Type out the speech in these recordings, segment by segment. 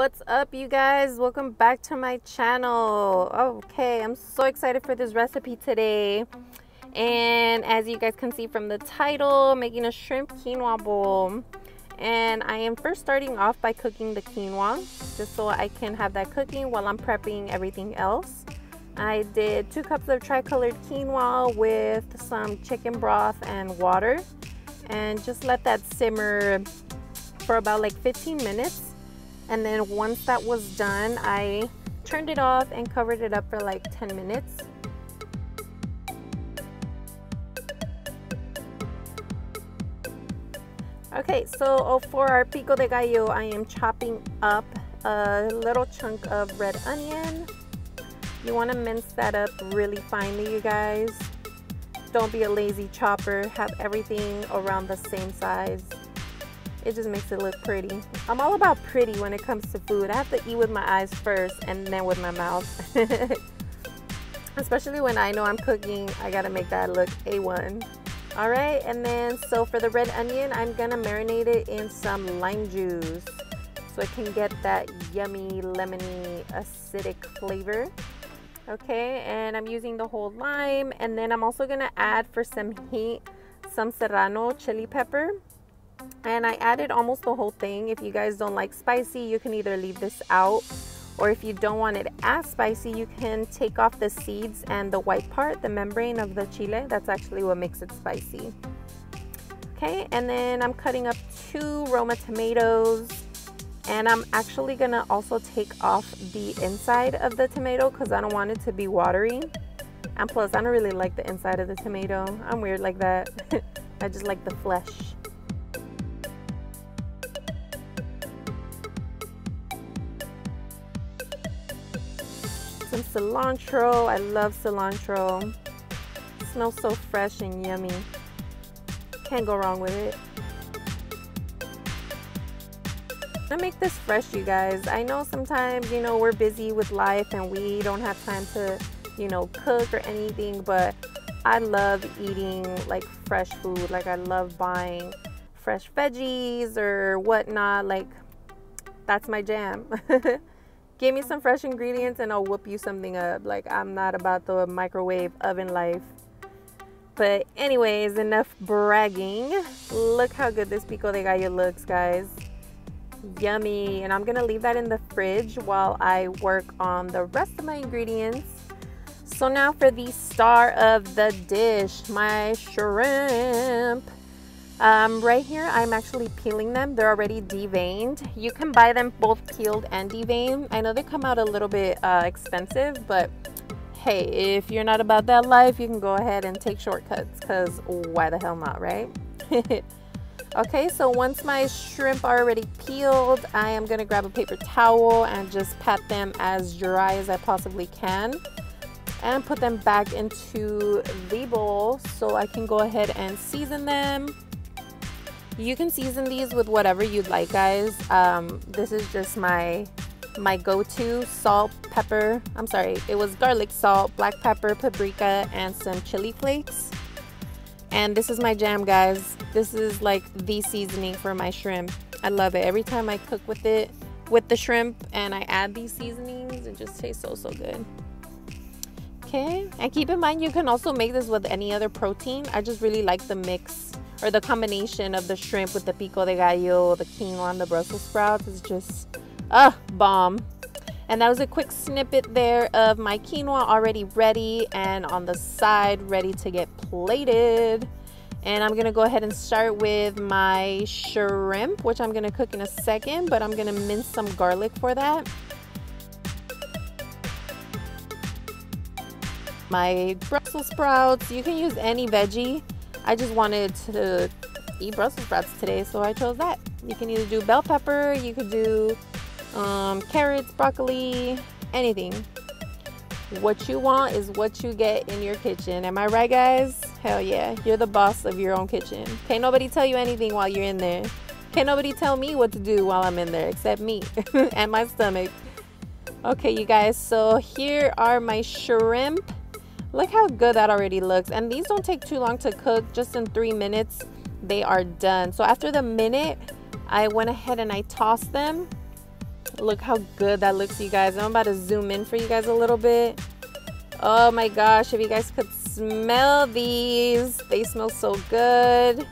What's up you guys? Welcome back to my channel. Okay, I'm so excited for this recipe today. And as you guys can see from the title, making a shrimp quinoa bowl. And I am first starting off by cooking the quinoa, just so I can have that cooking while I'm prepping everything else. I did two cups of tricolored quinoa with some chicken broth and water. And just let that simmer for about like 15 minutes and then once that was done, I turned it off and covered it up for like 10 minutes. Okay, so oh, for our pico de gallo, I am chopping up a little chunk of red onion. You want to mince that up really finely, you guys. Don't be a lazy chopper. Have everything around the same size it just makes it look pretty. I'm all about pretty when it comes to food. I have to eat with my eyes first and then with my mouth. Especially when I know I'm cooking, I gotta make that look A1. All right, and then so for the red onion, I'm gonna marinate it in some lime juice so it can get that yummy, lemony, acidic flavor. Okay, and I'm using the whole lime, and then I'm also gonna add for some heat some serrano chili pepper and I added almost the whole thing. If you guys don't like spicy, you can either leave this out or if you don't want it as spicy, you can take off the seeds and the white part, the membrane of the chile. That's actually what makes it spicy. Okay, and then I'm cutting up two Roma tomatoes and I'm actually gonna also take off the inside of the tomato because I don't want it to be watery. And plus, I don't really like the inside of the tomato. I'm weird like that. I just like the flesh. Some cilantro. I love cilantro. It smells so fresh and yummy. Can't go wrong with it. I make this fresh, you guys. I know sometimes, you know, we're busy with life and we don't have time to, you know, cook or anything, but I love eating like fresh food. Like I love buying fresh veggies or whatnot. Like that's my jam. give me some fresh ingredients and I'll whoop you something up. Like I'm not about the microwave oven life. But anyways, enough bragging. Look how good this pico de gallo looks, guys. Yummy. And I'm gonna leave that in the fridge while I work on the rest of my ingredients. So now for the star of the dish, my shrimp. Um, right here, I'm actually peeling them. They're already deveined. You can buy them both peeled and deveined. I know they come out a little bit uh, expensive, but hey, if you're not about that life, you can go ahead and take shortcuts because why the hell not, right? okay, so once my shrimp are already peeled, I am going to grab a paper towel and just pat them as dry as I possibly can and put them back into the bowl so I can go ahead and season them you can season these with whatever you'd like, guys. Um, this is just my my go-to salt, pepper. I'm sorry, it was garlic salt, black pepper, paprika, and some chili flakes. And this is my jam, guys. This is like the seasoning for my shrimp. I love it. Every time I cook with it, with the shrimp, and I add these seasonings, it just tastes so, so good. Okay, and keep in mind you can also make this with any other protein. I just really like the mix or the combination of the shrimp with the pico de gallo, the quinoa, and the Brussels sprouts is just, uh, bomb. And that was a quick snippet there of my quinoa already ready and on the side ready to get plated. And I'm gonna go ahead and start with my shrimp, which I'm gonna cook in a second, but I'm gonna mince some garlic for that. My Brussels sprouts, you can use any veggie. I just wanted to eat Brussels sprouts today, so I chose that. You can either do bell pepper, you could do um, carrots, broccoli, anything. What you want is what you get in your kitchen. Am I right, guys? Hell yeah. You're the boss of your own kitchen. Can't nobody tell you anything while you're in there. Can't nobody tell me what to do while I'm in there except me and my stomach. Okay, you guys, so here are my shrimp Look how good that already looks. And these don't take too long to cook. Just in three minutes, they are done. So after the minute, I went ahead and I tossed them. Look how good that looks, you guys. I'm about to zoom in for you guys a little bit. Oh my gosh, if you guys could smell these. They smell so good.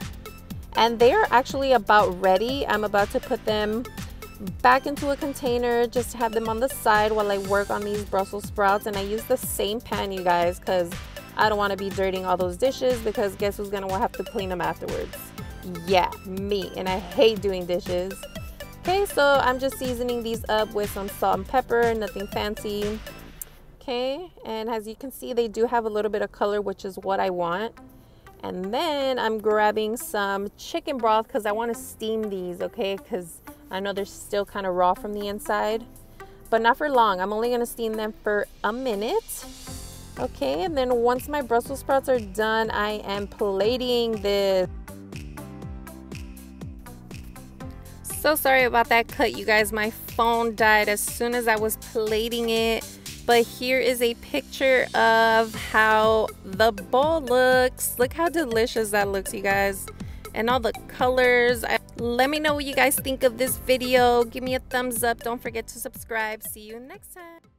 And they are actually about ready. I'm about to put them back into a container just have them on the side while I work on these Brussels sprouts. And I use the same pan, you guys, because I don't want to be dirtying all those dishes because guess who's to have to clean them afterwards? Yeah, me. And I hate doing dishes. Okay, so I'm just seasoning these up with some salt and pepper, nothing fancy. Okay, and as you can see, they do have a little bit of color, which is what I want. And then I'm grabbing some chicken broth because I want to steam these, okay? Because I know they're still kind of raw from the inside, but not for long. I'm only going to steam them for a minute. Okay, and then once my Brussels sprouts are done, I am plating this. So sorry about that cut, you guys. My phone died as soon as I was plating it. But here is a picture of how the bowl looks. Look how delicious that looks, you guys. And all the colors. Let me know what you guys think of this video. Give me a thumbs up. Don't forget to subscribe. See you next time.